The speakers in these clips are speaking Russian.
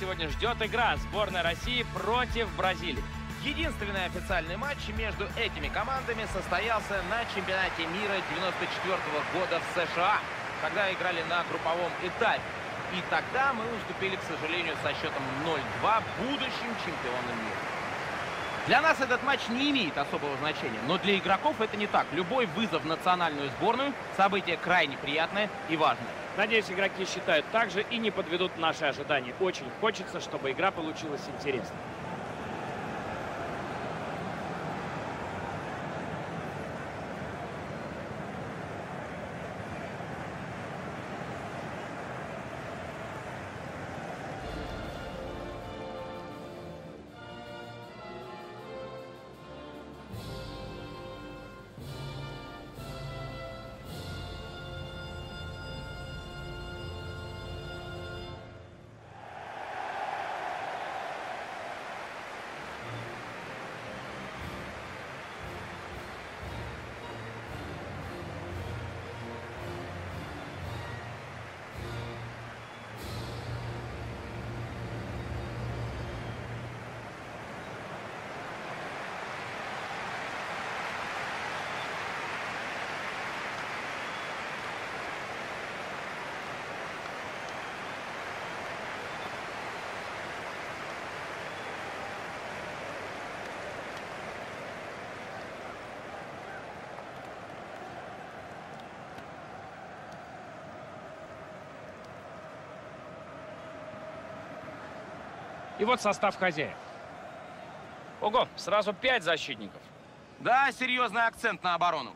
сегодня ждет игра сборной России против Бразилии. Единственный официальный матч между этими командами состоялся на чемпионате мира 94 года в США, когда играли на групповом этапе. И тогда мы уступили, к сожалению, со счетом 0-2 будущим чемпионам мира. Для нас этот матч не имеет особого значения, но для игроков это не так. Любой вызов в национальную сборную – событие крайне приятное и важное. Надеюсь, игроки считают так же и не подведут наши ожидания. Очень хочется, чтобы игра получилась интересной. И вот состав хозяев. Ого, сразу пять защитников. Да, серьезный акцент на оборону.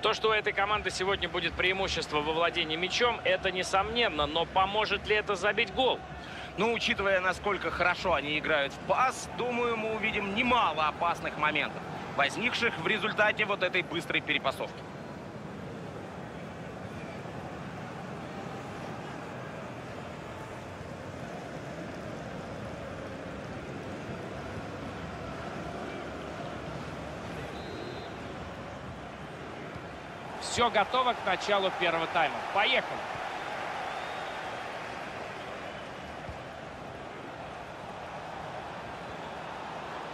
То, что у этой команды сегодня будет преимущество во владении мячом, это несомненно. Но поможет ли это забить гол? Ну, учитывая, насколько хорошо они играют в пас, думаю, мы увидим немало опасных моментов, возникших в результате вот этой быстрой перепасовки. Все готово к началу первого тайма. Поехали!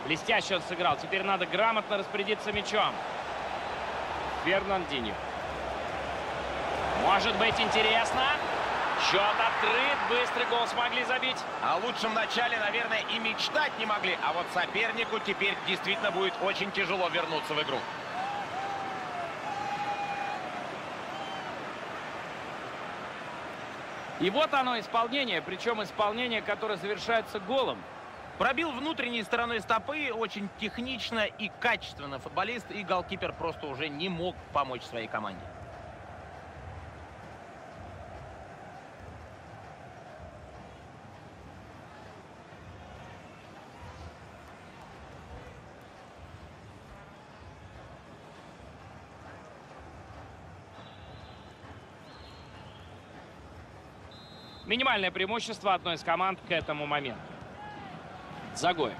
Блестяще он сыграл. Теперь надо грамотно распорядиться мячом. Фернандинho. Может быть интересно. Счет открыт. Быстрый гол смогли забить. О лучшем начале, наверное, и мечтать не могли. А вот сопернику теперь действительно будет очень тяжело вернуться в игру. И вот оно исполнение, причем исполнение, которое завершается голом. Пробил внутренней стороной стопы очень технично и качественно футболист, и голкипер просто уже не мог помочь своей команде. Минимальное преимущество одной из команд к этому моменту. Загоев.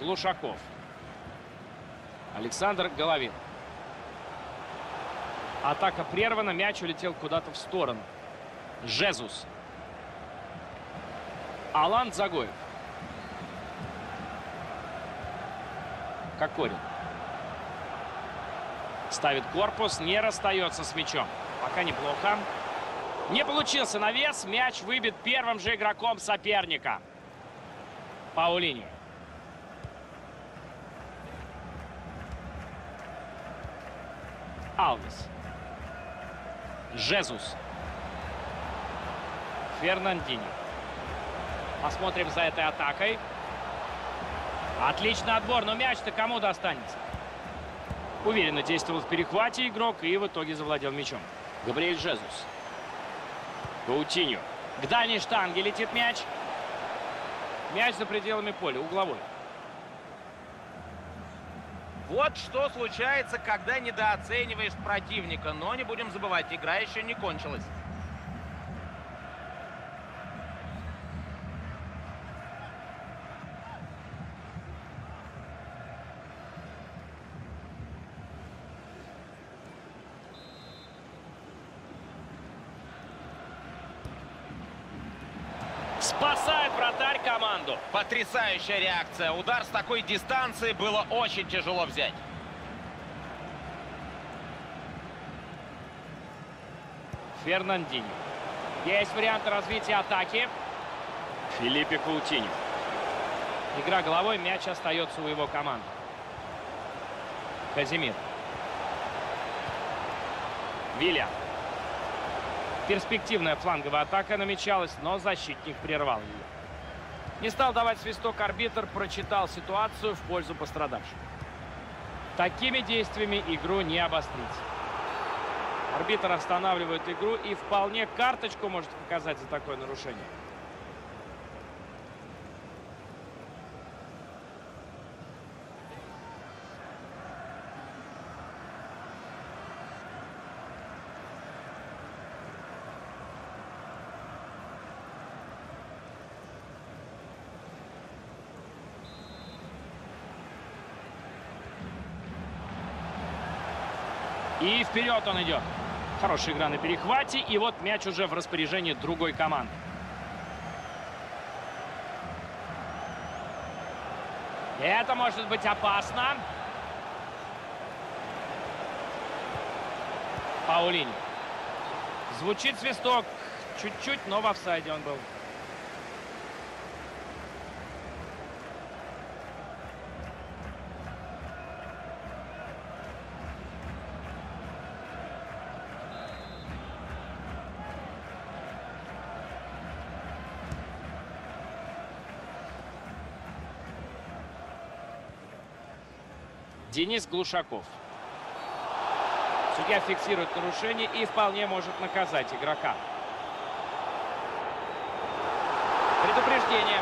Глушаков. Александр Головин. Атака прервана, мяч улетел куда-то в сторону. Жезус. Алан Загоев. Кокорин. Ставит корпус, не расстается с мячом. Пока неплохо. Не получился навес, мяч выбит первым же игроком соперника. Паулиньо. Алвес. Жезус. Фернандини. Посмотрим за этой атакой. Отличный отбор, но мяч-то кому достанется? Уверенно действовал в перехвате игрок и в итоге завладел мячом. Габриэль Жезус. Гаутиньо. К дальней штанге летит мяч. Мяч за пределами поля, угловой. Вот что случается, когда недооцениваешь противника. Но не будем забывать, игра еще не кончилась. Спасает вратарь команду. Потрясающая реакция. Удар с такой дистанции было очень тяжело взять. Фернандинho. Есть варианты развития атаки. Филиппе Каутиньо. Игра головой, мяч остается у его команды. Казимир. Вильям. Перспективная фланговая атака намечалась, но защитник прервал ее. Не стал давать свисток арбитр, прочитал ситуацию в пользу пострадавших. Такими действиями игру не обострить. Арбитр останавливает игру и вполне карточку может показать за такое нарушение. И вперед он идет. Хорошая игра на перехвате. И вот мяч уже в распоряжении другой команды. Это может быть опасно. Паулини. Звучит свисток. Чуть-чуть, но в офсайде он был. Денис Глушаков. Судья фиксирует нарушение и вполне может наказать игрока. Предупреждение.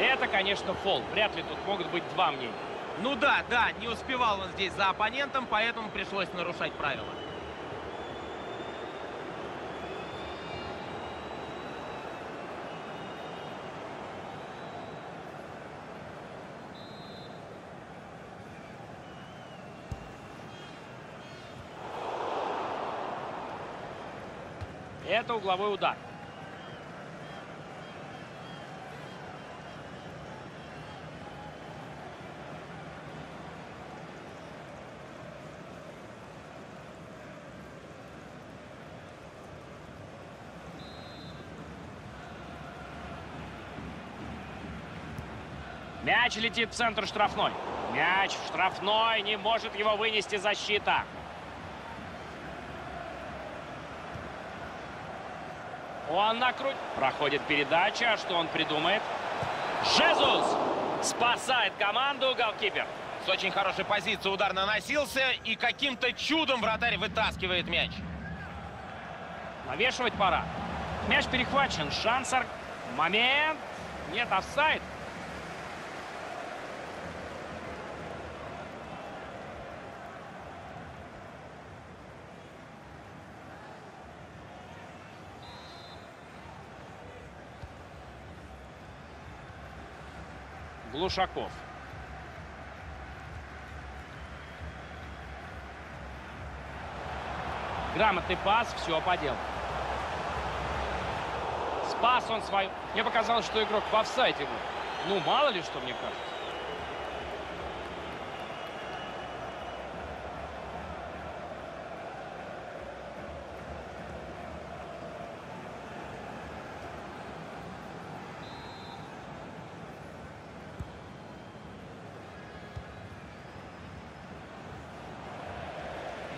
Это, конечно, фол. Вряд ли тут могут быть два мнения. Ну да, да, не успевал он здесь за оппонентом, поэтому пришлось нарушать правила. Это угловой удар. Мяч летит в центр штрафной. Мяч в штрафной. Не может его вынести защита. Он накрут. Проходит передача. Что он придумает? Жезус спасает команду. Голкипер. С очень хорошей позиции удар наносился, и каким-то чудом вратарь вытаскивает мяч. Навешивать пора. Мяч перехвачен. Шансар. Момент. Нет, офсайд. Глушаков. Грамотный пас, все по делу. Спас он свою. Мне показалось, что игрок в офсайде был. Ну, мало ли что, мне кажется.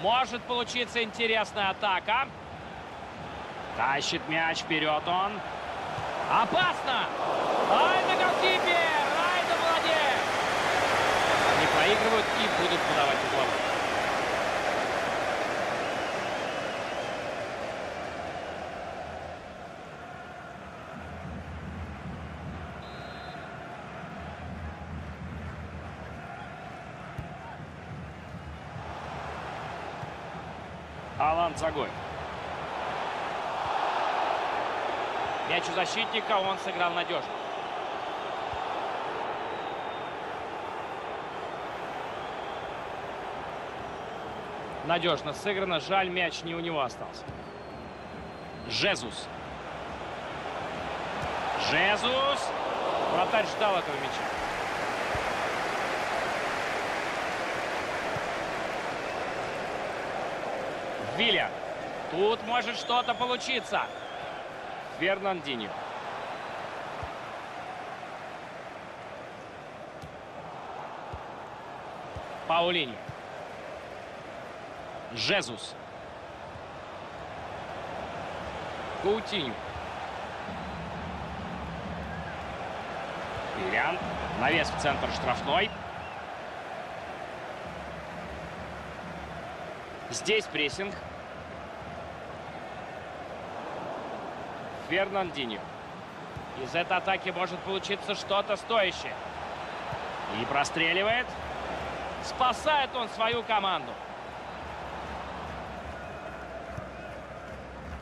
Может получиться интересная атака. Тащит мяч вперед он. Опасно! Ай, на голкипер! Ай, да молодец! Они проигрывают и будут подавать угловой. Алан Загой. Мяч у защитника, он сыграл надежно. Надежно сыграно, жаль, мяч не у него остался. Жезус. Жезус. Вратарь ждал этого мяча. Вилля. Тут может что-то получиться. Фернандинho. Паулини. Жезус. Каутиню. Виллиан. Навес в центр штрафной. Здесь прессинг. Фернандинho. Из этой атаки может получиться что-то стоящее. И простреливает. Спасает он свою команду.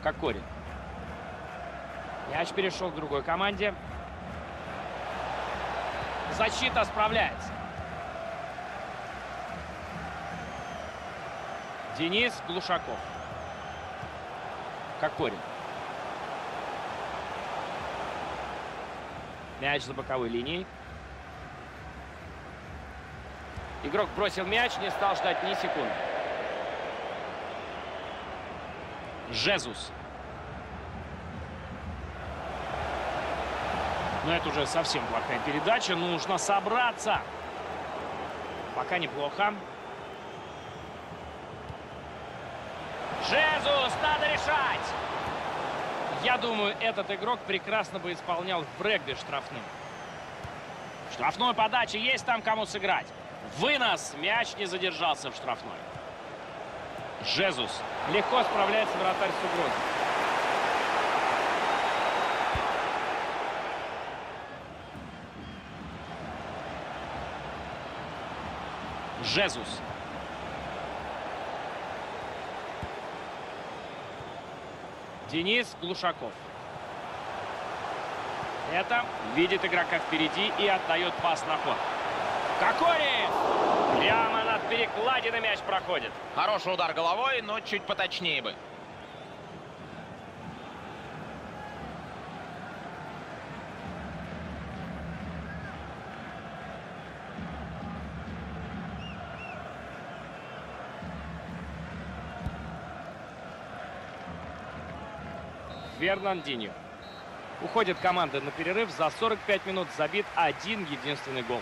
Кокорин. Мяч перешел к другой команде. Защита справляется. Денис Глушаков. Кокорин. Мяч за боковой линией. Игрок бросил мяч, не стал ждать ни секунды. Жезус. Но это уже совсем плохая передача. Нужно собраться. Пока неплохо. Жезус, надо решать! Я думаю, этот игрок прекрасно бы исполнял в регби штрафным. Штрафной подачи есть там кому сыграть. Вынос. Мяч не задержался в штрафной. Жезус. Легко справляется вратарь с угрозой. Жезус. Денис Глушаков. Это видит игрока впереди и отдает пас на ход. Кокори! Прямо над перекладиной мяч проходит. Хороший удар головой, но чуть поточнее бы. Фернандинho. Уходит команда на перерыв. За 45 минут забит один единственный гол.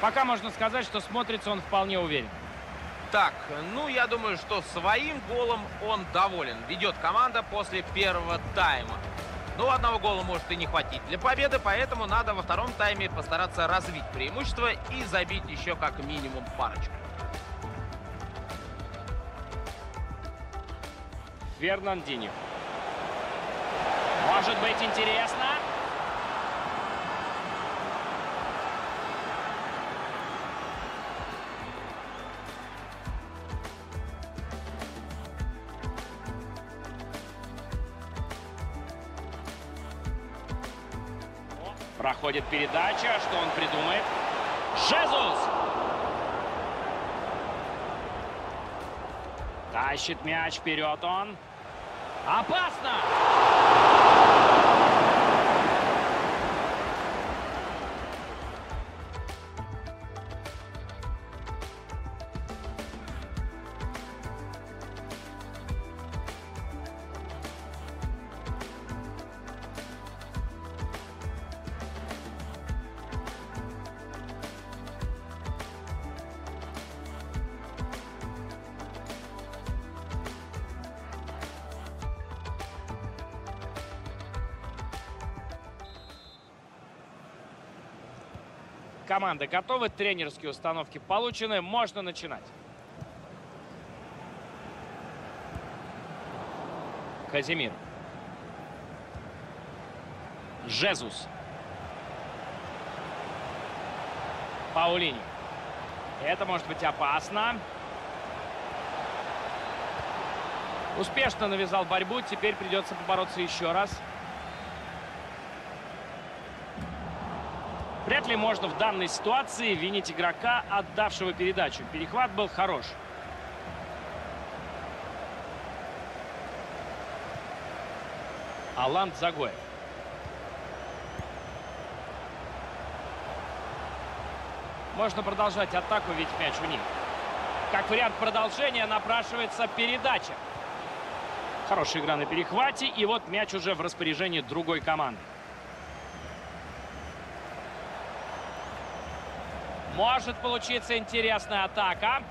Пока можно сказать, что смотрится он вполне уверен. Так, ну, я думаю, что своим голом он доволен. Ведет команда после первого тайма. Ну, одного гола может и не хватить для победы, поэтому надо во втором тайме постараться развить преимущество и забить еще как минимум парочку. Фернандинho. Может быть интересно. Проходит передача. Что он придумает? Жезус! Тащит мяч вперед он. Опасно! Команды готовы, тренерские установки получены, можно начинать. Казимир. Жезус. Паулини. Это может быть опасно. Успешно навязал борьбу. Теперь придется побороться еще раз. Вряд ли можно в данной ситуации винить игрока, отдавшего передачу. Перехват был хорош. Алан Загоев. Можно продолжать атаку, ведь мяч у них. Как вариант продолжения напрашивается передача. Хорошая игра на перехвате. И вот мяч уже в распоряжении другой команды. Может получиться интересная атака.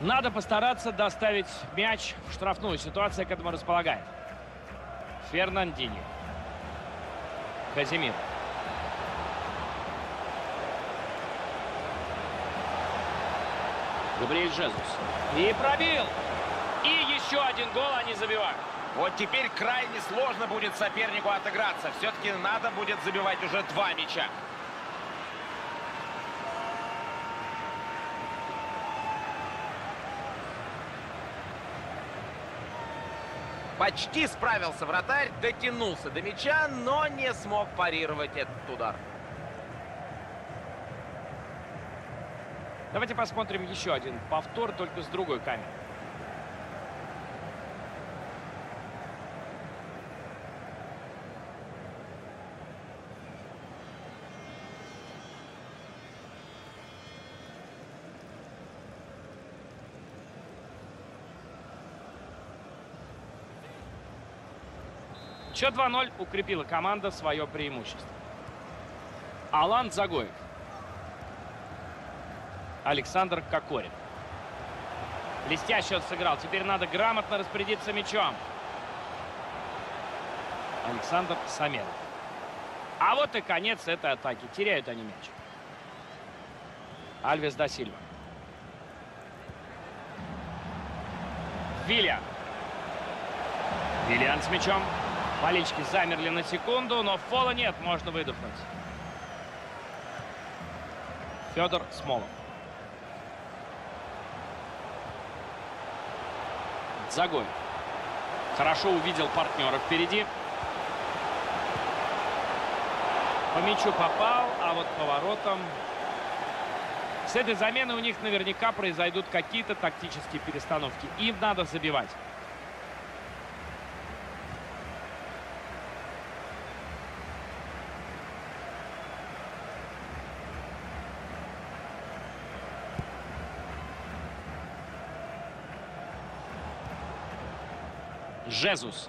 Надо постараться доставить мяч в штрафную. Ситуация к этому располагает. Фернандини. Казимир. Габриэль Жезус. И пробил. И еще один гол они забивают. Вот теперь крайне сложно будет сопернику отыграться. Все-таки надо будет забивать уже два мяча. Почти справился вратарь, дотянулся до мяча, но не смог парировать этот удар. Давайте посмотрим еще один повтор, только с другой камеры. Счет 2-0 укрепила команда свое преимущество. Алан Загоев. Александр Кокорин. Блестяще он сыграл. Теперь надо грамотно распорядиться мячом. Александр Самедов. А вот и конец этой атаки. Теряют они мяч. Альвес да Сильва. Виллиан. Виллиан с мячом. Болельщики замерли на секунду, но фола нет, можно выдохнуть. Федор Смолов. Загоев. Хорошо увидел партнера впереди. По мячу попал, а вот поворотом... С этой замены у них наверняка произойдут какие-то тактические перестановки. Им надо забивать. Жезус.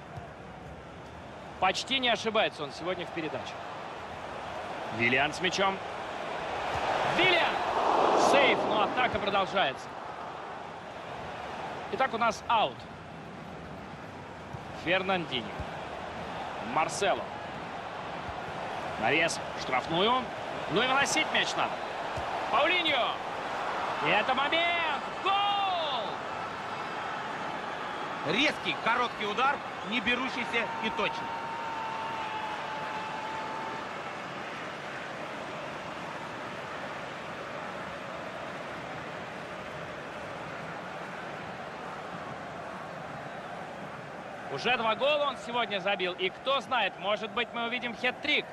Почти не ошибается он сегодня в передаче. Виллиан с мячом. Виллиан! Сейф, но атака продолжается. Итак, у нас аут. Фернандини. Марсело. Нарез штрафную. Ну и выносить мяч надо. Паулиньо. И это момент. Гол! Резкий, короткий удар, не берущийся и точный. Уже два гола он сегодня забил. И кто знает, может быть, мы увидим хет-трик.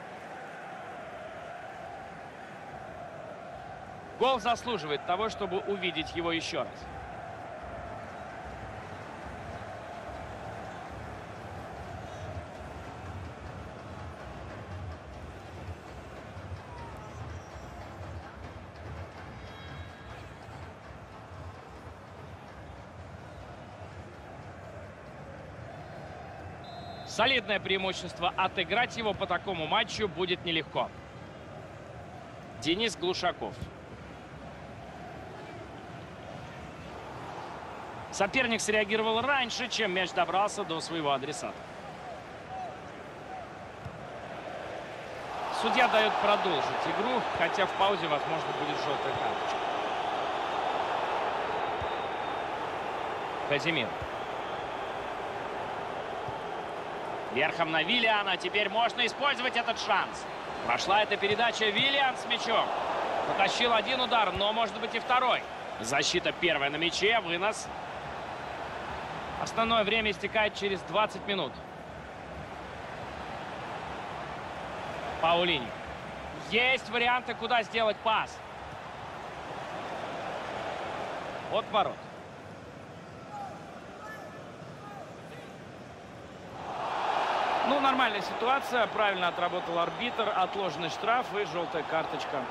Гол заслуживает того, чтобы увидеть его еще раз. Солидное преимущество. Отыграть его по такому матчу будет нелегко. Денис Глушаков. Соперник среагировал раньше, чем мяч добрался до своего адресата. Судья дает продолжить игру, хотя в паузе, возможно, будет желтая карточка. Казимир. Верхом на Виллиана. Теперь можно использовать этот шанс. Прошла эта передача. Виллиан с мячом. Потащил один удар, но может быть и второй. Защита первая на мяче. Вынос. Основное время истекает через 20 минут. Паулини. Есть варианты, куда сделать пас. От ворот. Ну, нормальная ситуация. Правильно отработал арбитр. Отложенный штраф и желтая карточка.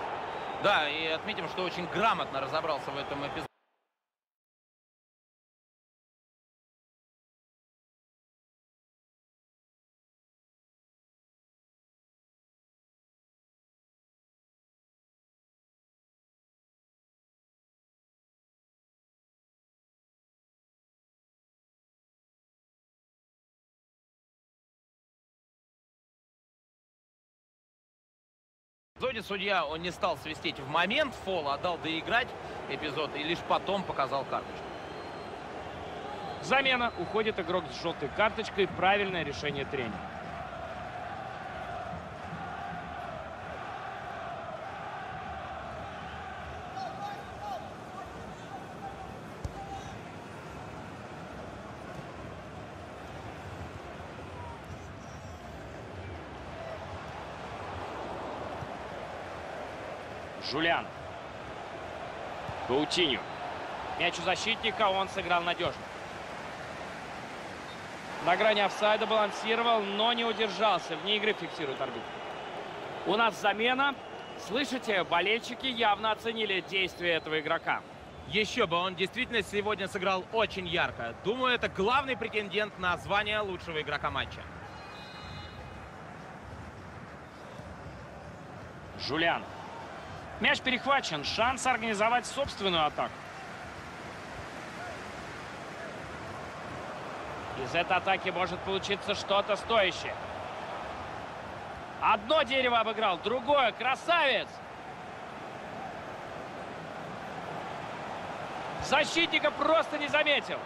Да, и отметим, что очень грамотно разобрался в этом эпизоде. Эпизоде судья он не стал свистеть в момент фола, дал доиграть эпизод и лишь потом показал карточку. Замена. Уходит игрок с желтой карточкой. Правильное решение тренера. Жулян. Паутиню. Мяч у защитника, он сыграл надежно. На грани офсайда балансировал, но не удержался. Вне игры фиксирует арбитр. У нас замена. Слышите, болельщики явно оценили действия этого игрока. Еще бы, он действительно сегодня сыграл очень ярко. Думаю, это главный претендент на звание лучшего игрока матча. Жулян. Мяч перехвачен. Шанс организовать собственную атаку. Из этой атаки может получиться что-то стоящее. Одно дерево обыграл, другое. Красавец! Защитника просто не заметил.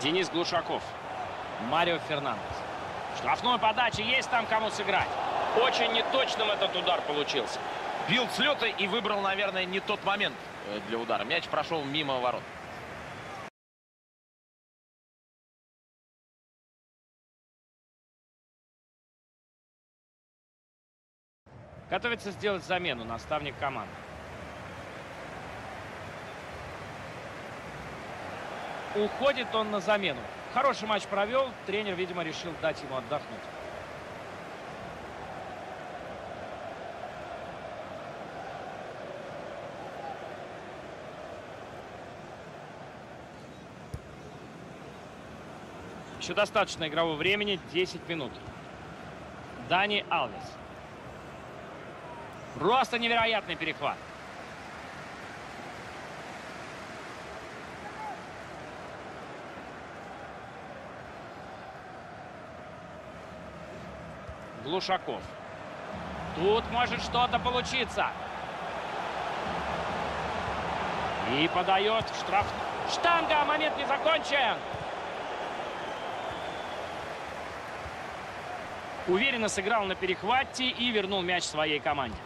Денис Глушаков. Марио Фернандес. Штрафной подачи есть там кому сыграть. Очень неточным этот удар получился. Бил с лета и выбрал, наверное, не тот момент э, для удара. Мяч прошел мимо ворот. Готовится сделать замену наставник команды. Уходит он на замену. Хороший матч провел. Тренер, видимо, решил дать ему отдохнуть. Еще достаточно игрового времени, 10 минут. Дани Алвес. Просто невероятный перехват. Глушаков. Тут может что-то получиться. И подает штраф. Штанга, момент не закончен. Уверенно сыграл на перехвате и вернул мяч своей команде.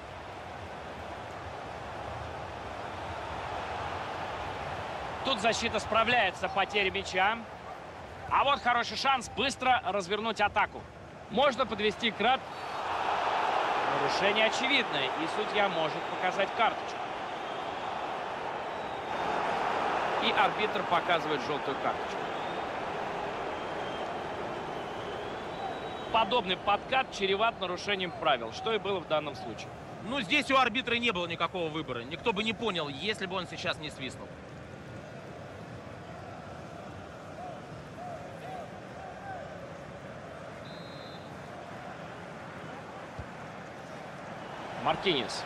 Тут защита справляется потерей мяча. А вот хороший шанс быстро развернуть атаку. Можно подвести крат. Нарушение очевидное, и судья может показать карточку. И арбитр показывает желтую карточку. Подобный подкат чреват нарушением правил, что и было в данном случае. Ну, здесь у арбитра не было никакого выбора. Никто бы не понял, если бы он сейчас не свистнул. Мартинес.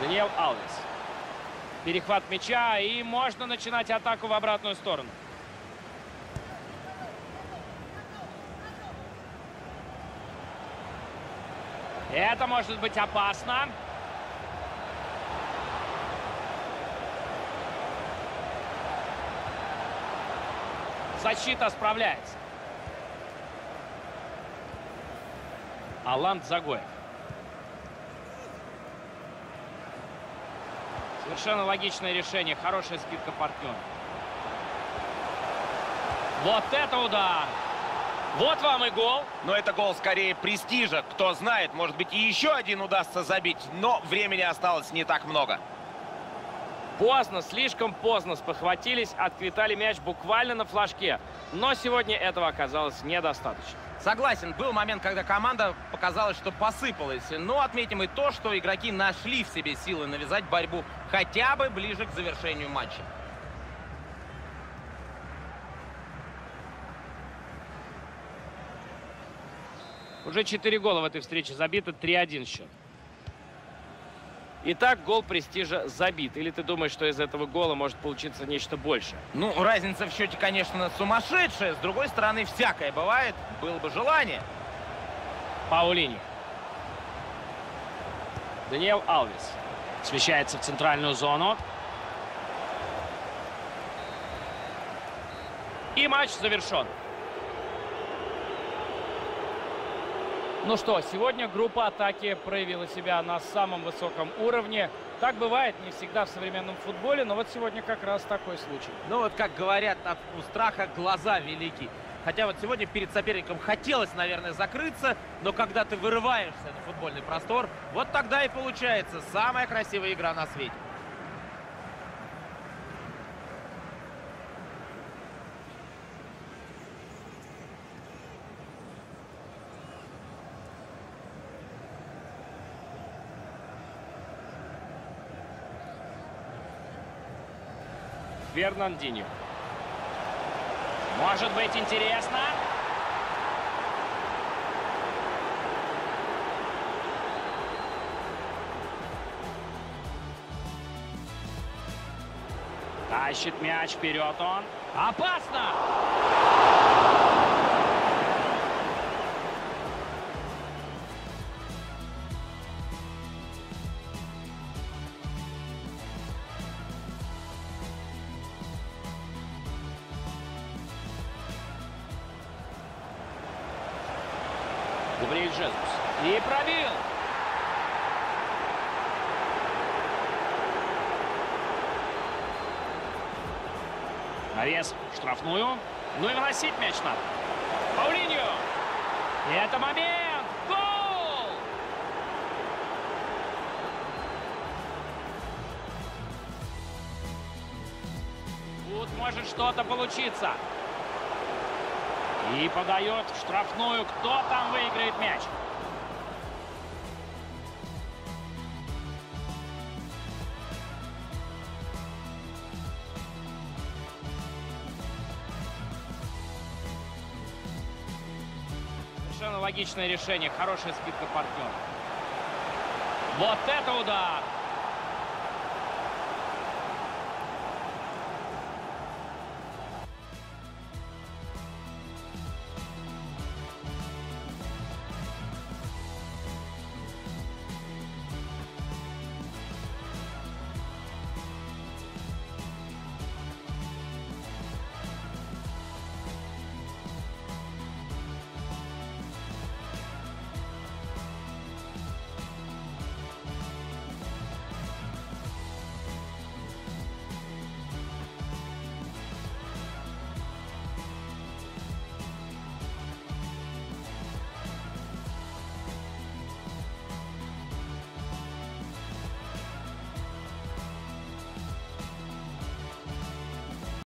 Даниэл Алвес. Перехват мяча, и можно начинать атаку в обратную сторону. Это может быть опасно. Защита справляется. Аланд Загоев. Совершенно логичное решение. Хорошая скидка партнера. Вот это удар! Вот вам и гол. Но это гол скорее престижа. Кто знает, может быть и еще один удастся забить. Но времени осталось не так много. Поздно, слишком поздно спохватились, отквитали мяч буквально на флажке. Но сегодня этого оказалось недостаточно. Согласен, был момент, когда команда показалось, что посыпалась. Но отметим и то, что игроки нашли в себе силы навязать борьбу хотя бы ближе к завершению матча. Уже 4 гола в этой встрече забито, 3-1 счет. Итак, гол престижа забит. Или ты думаешь, что из этого гола может получиться нечто большее? Ну, разница в счете, конечно, сумасшедшая. С другой стороны, всякое бывает. Было бы желание. Паулини. Даниэл Алвис. Смещается в центральную зону. И матч завершен. Ну что, сегодня группа атаки проявила себя на самом высоком уровне. Так бывает не всегда в современном футболе, но вот сегодня как раз такой случай. Ну вот, как говорят, от страха глаза велики. Хотя вот сегодня перед соперником хотелось, наверное, закрыться, но когда ты вырываешься на футбольный простор, вот тогда и получается самая красивая игра на свете. Фернандинho. Может быть интересно. Тащит мяч вперед он. Опасно! Габриэль Жезус. И пробил. Навес штрафную. Ну и выносить мяч надо. Паулиньо. И это момент. Гол! Тут может что-то получиться. И подает в штрафную. Кто там выиграет мяч? Совершенно логичное решение. Хорошая скидка партнера. Вот это удар!